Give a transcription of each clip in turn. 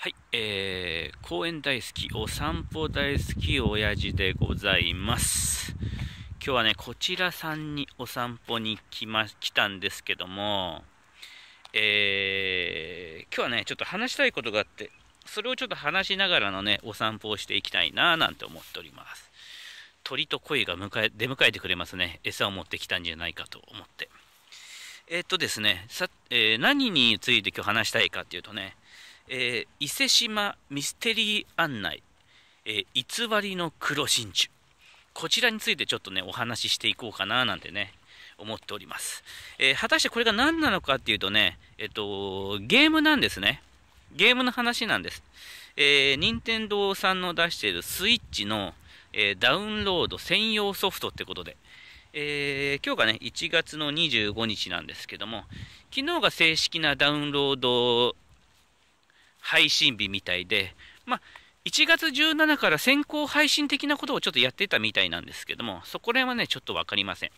はい、えー、公園大好き、お散歩大好き親父でございます。今日はね、こちらさんにお散歩に来ま、来たんですけども、えー、今日はね、ちょっと話したいことがあって、それをちょっと話しながらのね、お散歩をしていきたいなぁなんて思っております。鳥と鯉が迎え、出迎えてくれますね。餌を持ってきたんじゃないかと思って。えーっとですね、さ、えー何について今日話したいかっていうとね、えー伊勢島ミステリー案内、えー偽りの黒真珠。こちらについてちょっとね、お話ししていこうかななんてね、思っております。えー果たしてこれが何なのかっていうとね、えっと、ゲームなんですね。ゲームの話なんです。えー、任天堂さんの出しているスイッチの、えーダウンロード専用ソフトってことで、えー今日がね、1月の25日なんですけども、昨日が正式なダウンロード配信日みたいで、まあ、1月17から先行配信的なことをちょっとやってたみたいなんですけども、そこら辺はね、ちょっと分かりません。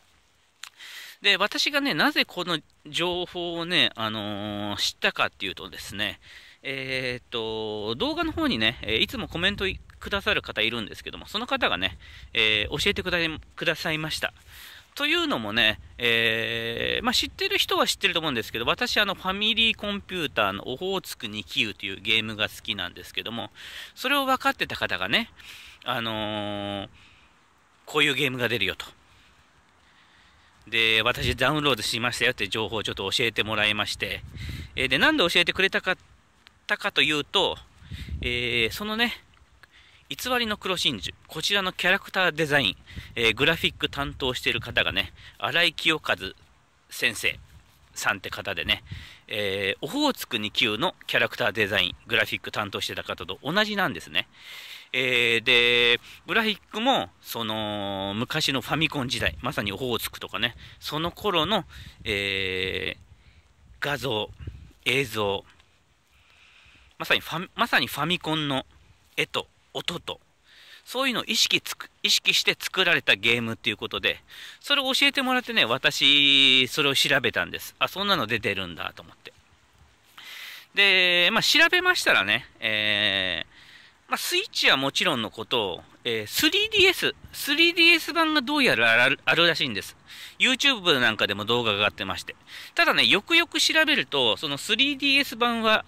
で、私がね、なぜこの情報をね、あのー知ったかっていうとですね、えーっと、動画の方にね、いつもコメントくださる方いるんですけども、その方がね、えー教えてくださいました。というのもね、えーまあ、知ってる人は知ってると思うんですけど、私、あのファミリーコンピューターのオホーツクにキューというゲームが好きなんですけども、それを分かってた方がね、あのーこういうゲームが出るよと。で、私ダウンロードしましたよって情報をちょっと教えてもらいまして、えーで、なんで教えてくれたかたかというと、えーそのね、偽りの黒真珠、こちらのキャラクターデザイン、えーグラフィック担当している方がね、新井清和先生さんって方でね、えーオホーツクに級のキャラクターデザイン、グラフィック担当してた方と同じなんですね。えーで、グラフィックも、その、昔のファミコン時代、まさにオホーツクとかね、その頃の、えー画像、映像、まさにファまさにファミコンの絵と音と、そういうのを意識つく意識して作られたゲームっていうことで、それを教えてもらってね、私、それを調べたんです。あ、そんなの出てるんだと思って。で、まあ、調べましたらね、えーまあ、スイッチはもちろんのことを、えー 3DS、3DS 版がどうやらあるらしいんです。YouTube なんかでも動画が上がってまして。ただね、よくよく調べると、その 3DS 版は、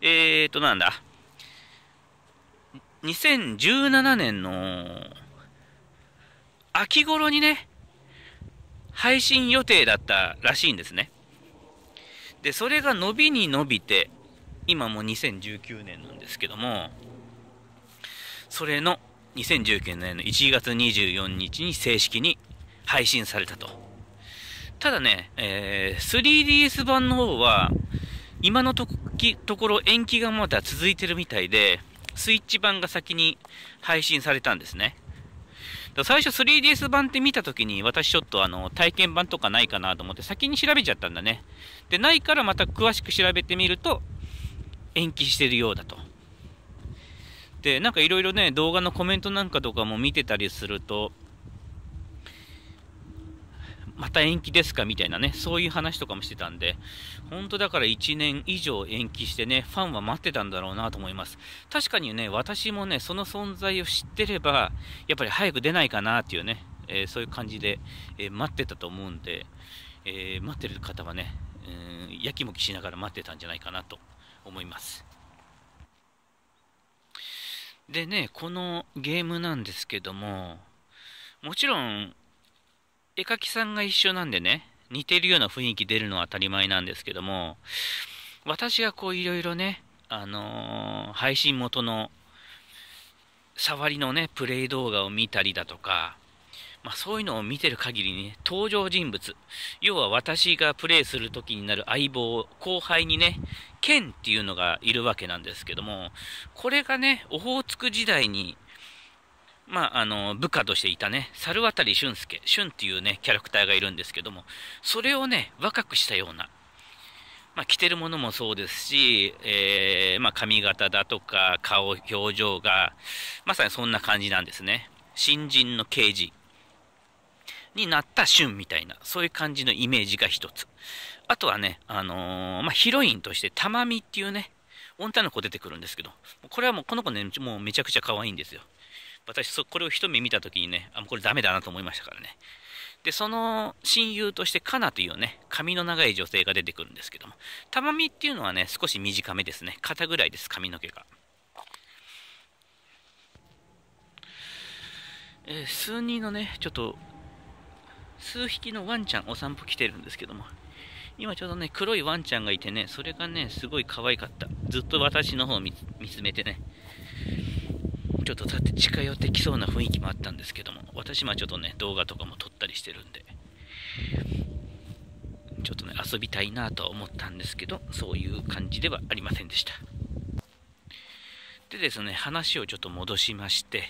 えーと、なんだ、2017年の秋頃にね、配信予定だったらしいんですね。で、それが伸びに伸びて、今も2019年なんですけども、それの2019年の1月24日に正式に配信されたと。ただね、えー 3DS 版の方は、今のとところ延期がまだ続いてるみたいで、スイッチ版が先に配信されたんですね。最初 3DS 版って見た時に、私ちょっとあの体験版とかないかなと思って先に調べちゃったんだね。で、ないからまた詳しく調べてみると、延期してるようだと。で、なんかいろいろね、動画のコメントなんかとかも見てたりすると、また延期ですかみたいなね、そういう話とかもしてたんで、本当だから1年以上延期してね、ファンは待ってたんだろうなと思います。確かにね、私もね、その存在を知ってれば、やっぱり早く出ないかなっていうね、えーそういう感じで、えー待ってたと思うんで、えー待ってる方はね、うんやきもきしながら待ってたんじゃないかなと思います。でね、このゲームなんですけども、もちろん、絵描きさんが一緒なんでね、似てるような雰囲気出るのは当たり前なんですけども、私がこういろいろね、あのー配信元の触りのね、プレイ動画を見たりだとか、まあ、そういうのを見てる限りね、登場人物、要は私がプレイする時になる相棒、後輩にね、ケンっていうのがいるわけなんですけども、これがね、オホーツク時代に、まあ、あの、部下としていたね、猿渡俊介、俊っていうね、キャラクターがいるんですけども、それをね、若くしたような、まあ、着てるものもそうですし、えーまあ、髪型だとか、顔、表情が、まさにそんな感じなんですね。新人の刑事になった俊みたいな、そういう感じのイメージが一つ。あとはね、あのーまあ、ヒロインとして、たまみっていうね、女の子出てくるんですけど、これはもうこの子ね、もうめちゃくちゃ可愛いんですよ。私、そこれを一目見た時にね、あ、もうこれダメだなと思いましたからね。で、その親友としてカナというね、髪の長い女性が出てくるんですけども、たまみっていうのはね、少し短めですね。肩ぐらいです、髪の毛が。えー、数人のね、ちょっと、数匹のワンちゃんお散歩来てるんですけども、今ちょうどね、黒いワンちゃんがいてね、それがね、すごい可愛かった。ずっと私の方を見つめてね、ちょっと立って近寄ってきそうな雰囲気もあったんですけども、私もちょっとね、動画とかも撮ったりしてるんで、ちょっとね、遊びたいなとは思ったんですけど、そういう感じではありませんでした。でですね、話をちょっと戻しまして、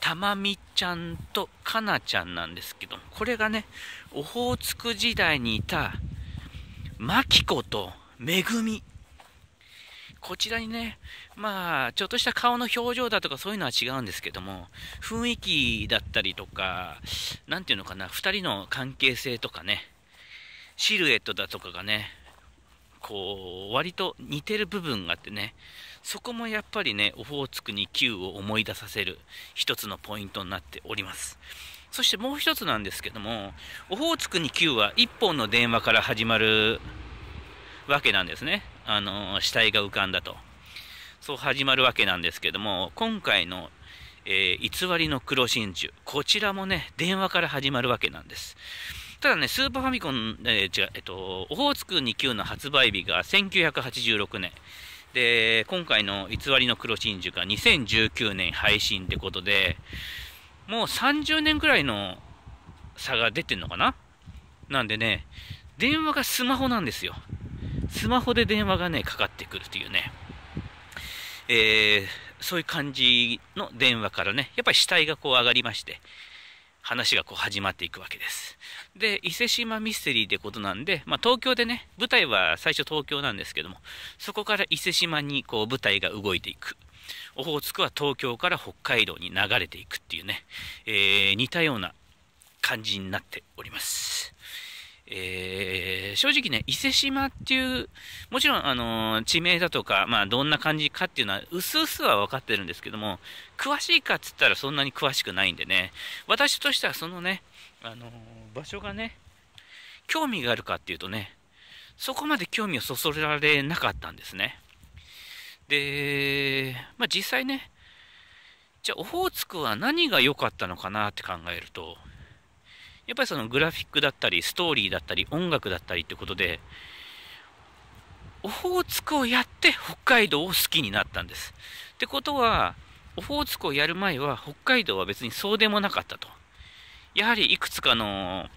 たまみちゃんとかなちゃんなんですけど、これがね、オホーツク時代にいた、まきことめぐみこちらにね、まあ、ちょっとした顔の表情だとかそういうのは違うんですけども、雰囲気だったりとか、なんていうのかな、2人の関係性とかね、シルエットだとかがね、こう、割と似てる部分があってね、そこもやっぱりね、オホーツクに Q を思い出させる一つのポイントになっております。そしてもう一つなんですけども、オホーツクに Q は1本の電話から始まるわけなんですね。あの死体が浮かんだと。そう始まるわけなんですけども、今回の、えー、偽りの黒真珠、こちらもね、電話から始まるわけなんです。ただね、スーパーファミコン、えー、違う、えっと、オホーツク2級の発売日が1986年。で、今回の偽りの黒真珠が2019年配信ってことで、もう30年くらいの差が出てんのかな？なんでね、電話がスマホなんですよ。スマホで電話がね、かかってくるというね、えー、そういう感じの電話からね、やっぱり死体がこう上がりまして、話がこう始まっていくわけです。で、伊勢島ミステリーってことなんで、まあ、東京でね、舞台は最初東京なんですけども、そこから伊勢島にこう舞台が動いていく。オホーツクは東京から北海道に流れていくっていうね、えー、似たような感じになっております。えー、正直ね、伊勢島っていう、もちろん、あのー、地名だとか、まあ、どんな感じかっていうのは、うすうすは分かってるんですけども、詳しいかっつったらそんなに詳しくないんでね、私としてはそのね、あのー、場所がね、興味があるかっていうとね、そこまで興味をそそられなかったんですね。で、まあ、実際ね、じゃあ、オホーツクは何が良かったのかなって考えると、やっぱりそのグラフィックだったり、ストーリーだったり、音楽だったりってことで、オホーツクをやって北海道を好きになったんです。ってことは、オホーツクをやる前は北海道は別にそうでもなかったと。やはりいくつかの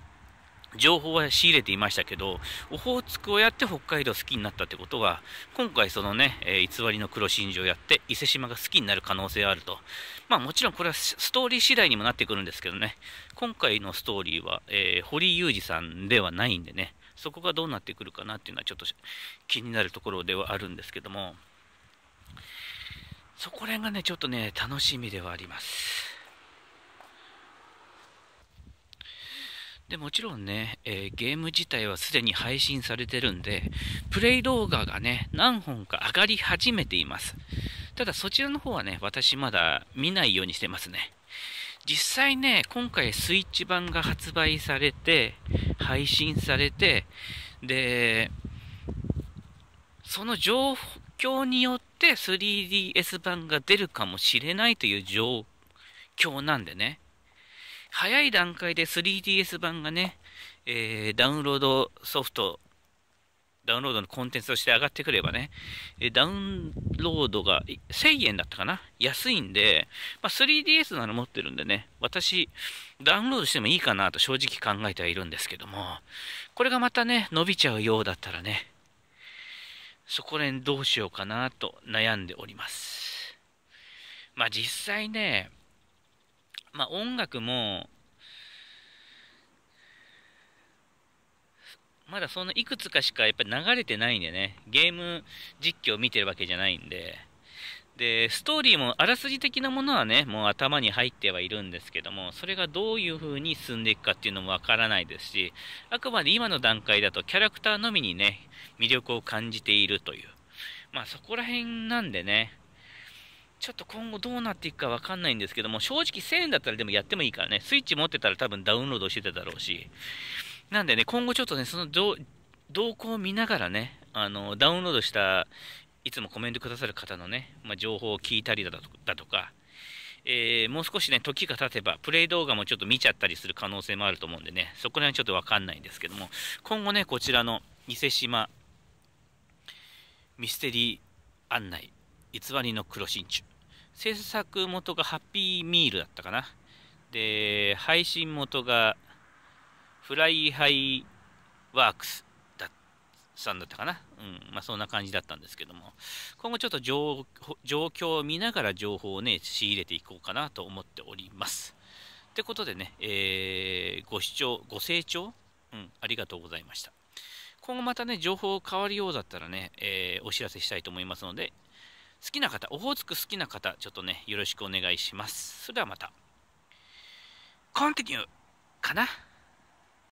情報は仕入れていましたけど、オホーツクをやって北海道好きになったってことは、今回そのね、えー、偽りの黒真珠をやって伊勢島が好きになる可能性があると。まあもちろんこれはストーリー次第にもなってくるんですけどね、今回のストーリーは、えー、堀裕二さんではないんでね、そこがどうなってくるかなっていうのはちょっと気になるところではあるんですけども、そこら辺がね、ちょっとね、楽しみではあります。でもちろんね、えー、ゲーム自体はすでに配信されてるんで、プレイ動画がね、何本か上がり始めています。ただそちらの方はね、私まだ見ないようにしてますね。実際ね、今回スイッチ版が発売されて、配信されて、で、その状況によって 3DS 版が出るかもしれないという状況なんでね。早い段階で 3DS 版がね、えー、ダウンロードソフト、ダウンロードのコンテンツとして上がってくればね、ダウンロードが1000円だったかな？安いんで、まあ、3DS なら持ってるんでね、私、ダウンロードしてもいいかなと正直考えてはいるんですけども、これがまたね、伸びちゃうようだったらね、そこら辺どうしようかなと悩んでおります。まあ実際ね、まあ、音楽も、まだそのいくつかしかやっぱり流れてないんでね、ゲーム実況を見てるわけじゃないんで、で、ストーリーもあらすじ的なものはね、もう頭に入ってはいるんですけども、それがどういう風に進んでいくかっていうのもわからないですし、あくまで今の段階だとキャラクターのみにね、魅力を感じているという、まあそこら辺なんでね、ちょっと今後どうなっていくかわかんないんですけども、正直1000円だったらでもやってもいいからね、スイッチ持ってたら多分ダウンロードしてただろうし、なんでね、今後ちょっとね、その動向を見ながらね、あの、ダウンロードした、いつもコメントくださる方のね、まあ、情報を聞いたりだとか、えー、もう少しね、時が経てば、プレイ動画もちょっと見ちゃったりする可能性もあると思うんでね、そこら辺ちょっとわかんないんですけども、今後ね、こちらの伊勢志摩ミステリー案内、偽りの黒真珠。制作元がハッピーミールだったかな。で、配信元がフライハイワークスださんだったかな。うん、まあそんな感じだったんですけども、今後ちょっと状況を見ながら情報をね、仕入れていこうかなと思っております。ってことでね、えー、ご視聴、ご清聴、うん、ありがとうございました。今後またね、情報変わるようだったらね、えー、お知らせしたいと思いますので、好きな方、オホーツク好きな方、ちょっとね、よろしくお願いします。それではまた。コンティニューかな？